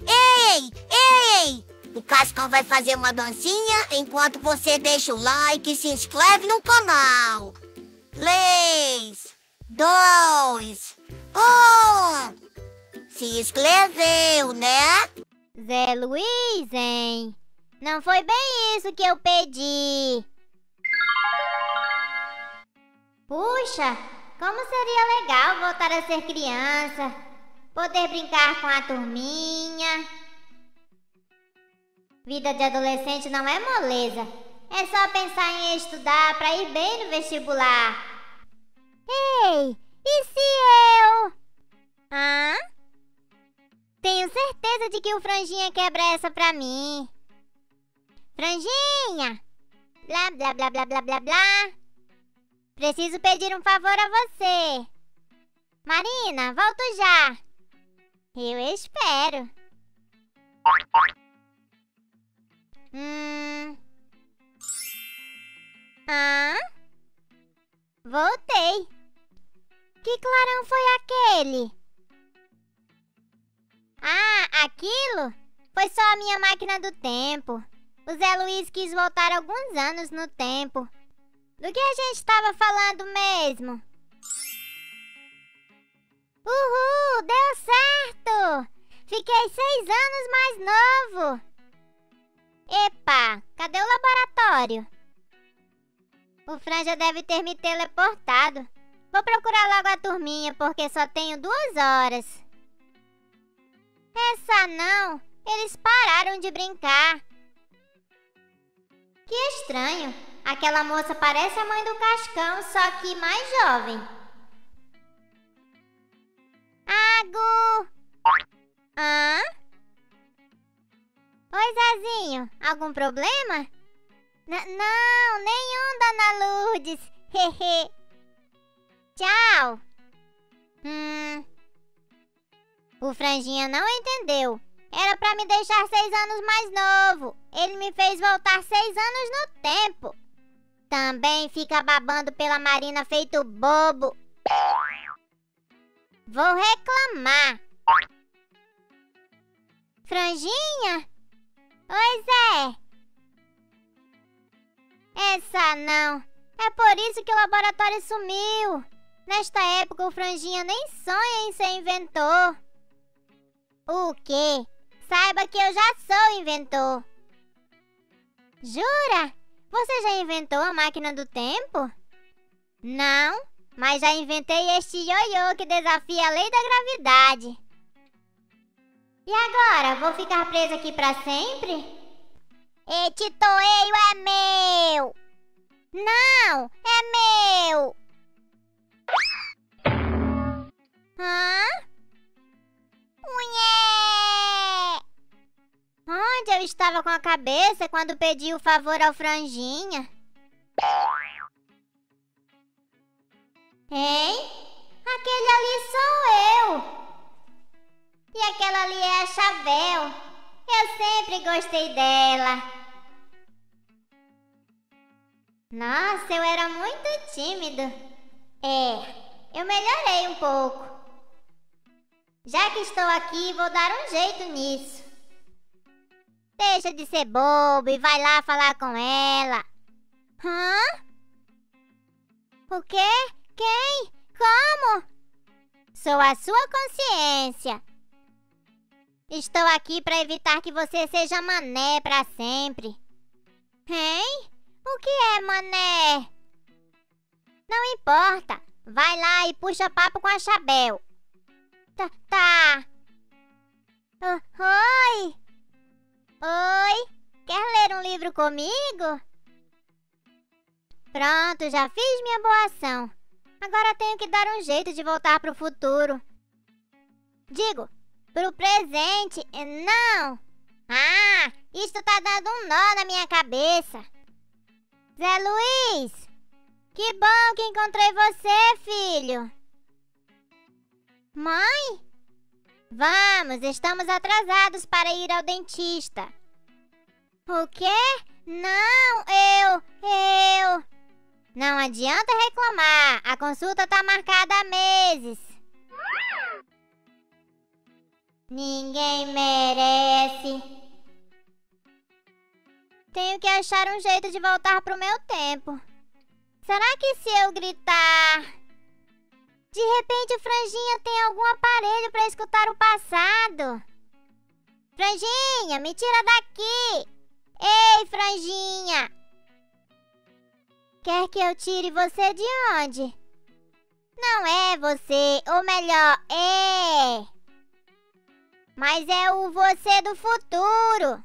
Ei! Ei! O Cascão vai fazer uma dancinha enquanto você deixa o like e se inscreve no canal. Três, dois, um. Se inscreveu, né? Zé Luiz, hein? Não foi bem isso que eu pedi. Puxa, como seria legal voltar a ser criança, poder brincar com a turminha. Vida de adolescente não é moleza. É só pensar em estudar para ir bem no vestibular. Ei, e se eu? Hã? Tenho certeza de que o Franjinha quebra essa pra mim. Franjinha! Blá blá blá blá blá blá blá. Preciso pedir um favor a você. Marina, volto já. Eu espero. Hum. Hã? Voltei. Que clarão foi aquele? Ah, aquilo? Foi só a minha máquina do tempo. O Zé Luiz quis voltar alguns anos no tempo. Do que a gente estava falando mesmo? Uhul, deu certo! Fiquei seis anos mais novo. Epa, cadê o laboratório? O Fran já deve ter me teleportado. Vou procurar logo a turminha, porque só tenho duas horas. Essa não, eles pararam de brincar. Que estranho, aquela moça parece a mãe do Cascão, só que mais jovem. Hã? Oi, Zezinho, algum problema? N não, nenhum, Dona Lourdes. Hehe. Tchau. Hum. O Franjinha não entendeu. Era para me deixar seis anos mais novo. Ele me fez voltar seis anos no tempo. Também fica babando pela Marina feito bobo. Vou reclamar. Franjinha? Oi, Zé. Essa não. É por isso que o laboratório sumiu. Nesta época, o Franjinha nem sonha em ser inventor. O quê? Saiba que eu já sou inventor. Jura? Você já inventou a máquina do tempo? Não, mas já inventei este ioiô que desafia a lei da gravidade. E agora, vou ficar presa aqui para sempre? Este toeiro é meu! Não, é meu! Hã? Unhé! Onde eu estava com a cabeça quando pedi o favor ao Franjinha? A Chabel. Eu sempre gostei dela. Nossa, eu era muito tímido. É, eu melhorei um pouco. Já que estou aqui, vou dar um jeito nisso. Deixa de ser bobo e vai lá falar com ela. Hã? O quê? Quem? Como? Sou a sua consciência. Estou aqui para evitar que você seja mané para sempre. Hein? O que é mané? Não importa. Vai lá e puxa papo com a Chabel. Tá. tá. Uh, oi. Oi. Quer ler um livro comigo? Pronto, já fiz minha boa ação. Agora tenho que dar um jeito de voltar pro futuro. Digo, Pro presente? Não! Ah, isto tá dando um nó na minha cabeça. Zé Luiz! Que bom que encontrei você, filho! Mãe? Vamos, estamos atrasados para ir ao dentista. O quê? Não, eu, eu. Não adianta reclamar, a consulta tá marcada há meses. Ninguém merece. Tenho que achar um jeito de voltar pro meu tempo. Será que se eu gritar. De repente, Franjinha tem algum aparelho para escutar o passado? Franjinha, me tira daqui! Ei, Franjinha! Quer que eu tire você de onde? Não é você, ou melhor, é. Mas é o você do futuro.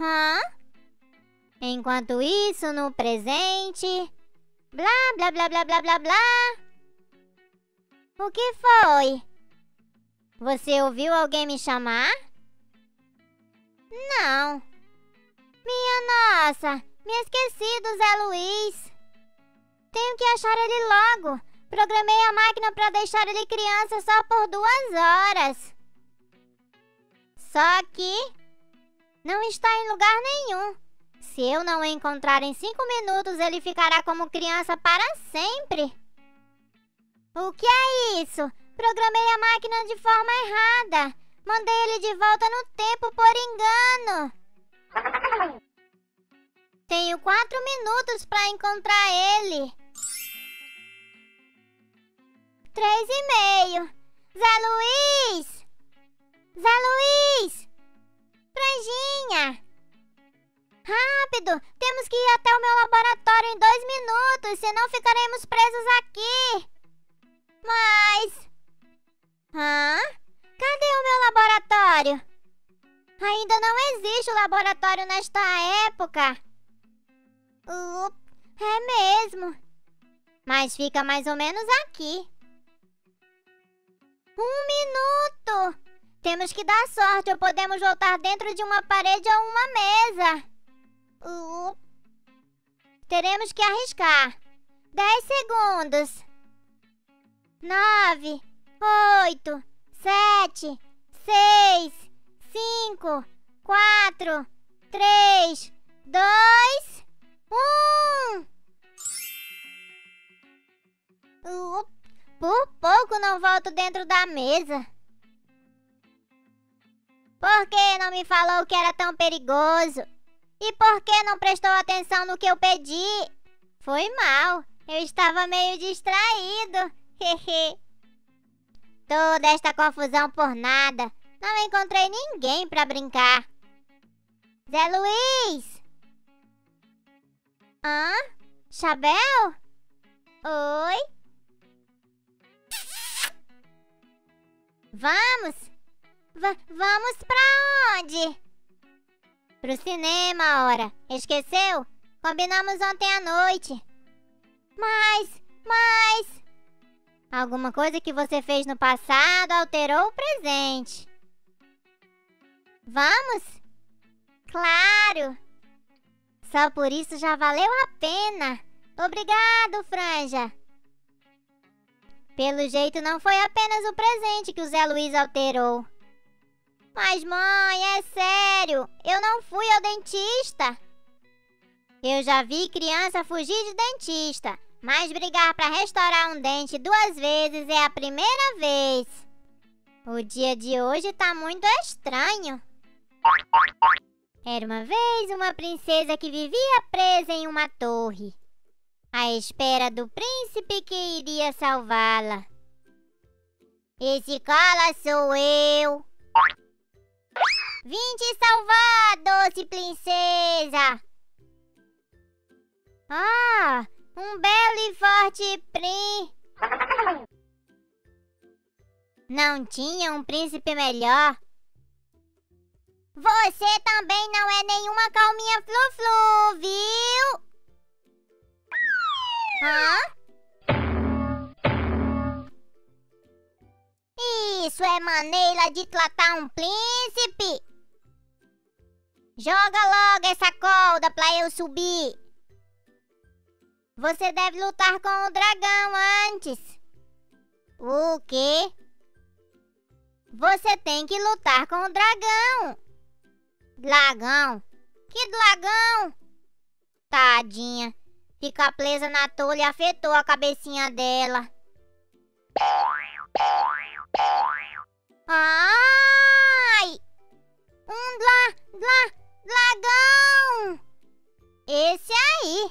Hã? Enquanto isso, no presente. Blá, blá, blá, blá, blá, blá, blá. O que foi? Você ouviu alguém me chamar? Não. Minha nossa, me esqueci do Zé Luiz. Tenho que achar ele logo. Programei a máquina para deixar ele criança só por duas horas. Só que não está em lugar nenhum. Se eu não o encontrar em cinco minutos, ele ficará como criança para sempre. O que é isso? Programei a máquina de forma errada. Mandei ele de volta no tempo por engano. Tenho quatro minutos para encontrar ele. Três e meio. Zé Luiz! Zé Luiz! Franjinha! Rápido! Temos que ir até o meu laboratório em dois minutos, senão ficaremos presos aqui. Mas. Hã? Cadê o meu laboratório? Ainda não existe o laboratório nesta época. Uh, é mesmo. Mas fica mais ou menos aqui. Um minuto! Temos que dar sorte ou podemos voltar dentro de uma parede ou uma mesa. Uh, teremos que arriscar. Dez segundos. Nove, oito, sete, seis, cinco, quatro, três, dois, um. Uh, por pouco não volto dentro da mesa. Por que não me falou que era tão perigoso? E por que não prestou atenção no que eu pedi? Foi mal, eu estava meio distraído. Hehe. Toda esta confusão por nada. Não encontrei ninguém para brincar. Zé Luiz! Hã? Chabel? Oi? Vamos? Vamos pra onde? Pro cinema, ora. Esqueceu? Combinamos ontem à noite. Mas, mas... Alguma coisa que você fez no passado alterou o presente. Vamos? Claro! Só por isso já valeu a pena. Obrigado, Franja. Pelo jeito, não foi apenas o presente que o Zé Luiz alterou. Mas, mãe, é sério, eu não fui ao dentista. Eu já vi criança fugir de dentista, mas brigar para restaurar um dente duas vezes é a primeira vez. O dia de hoje tá muito estranho. Era uma vez uma princesa que vivia presa em uma torre, à espera do príncipe que iria salvá-la. Esse cara sou eu. Vim te salvar, doce princesa! Ah, um belo e forte príncipe! Não tinha um príncipe melhor? Você também não é nenhuma calminha flu-flu, viu? Hã? Isso é maneira de tratar um príncipe? Joga logo essa corda pra eu subir. Você deve lutar com o dragão antes. O quê? Você tem que lutar com o dragão. Dragão? Que dragão? Tadinha. Ficar presa na torre afetou a cabecinha dela. Ai! Um lá, lá, dragão! Esse aí.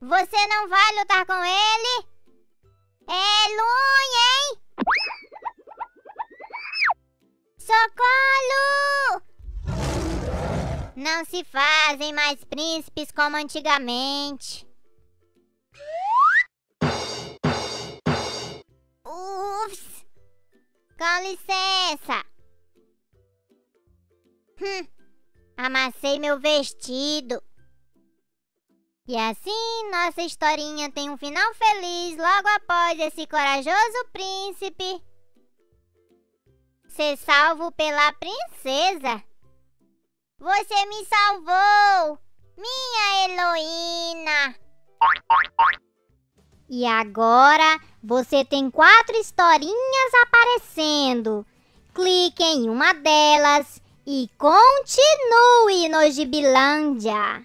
Você não vai lutar com ele? É ruim, hein? Socorro! Não se fazem mais príncipes como antigamente. Ups! Com licença! Hum, amassei meu vestido. E assim, nossa historinha tem um final feliz logo após esse corajoso príncipe ser salvo pela princesa. Você me salvou, minha heroína. E agora você tem quatro historinhas aparecendo. Clique em uma delas e continue no Gibilândia.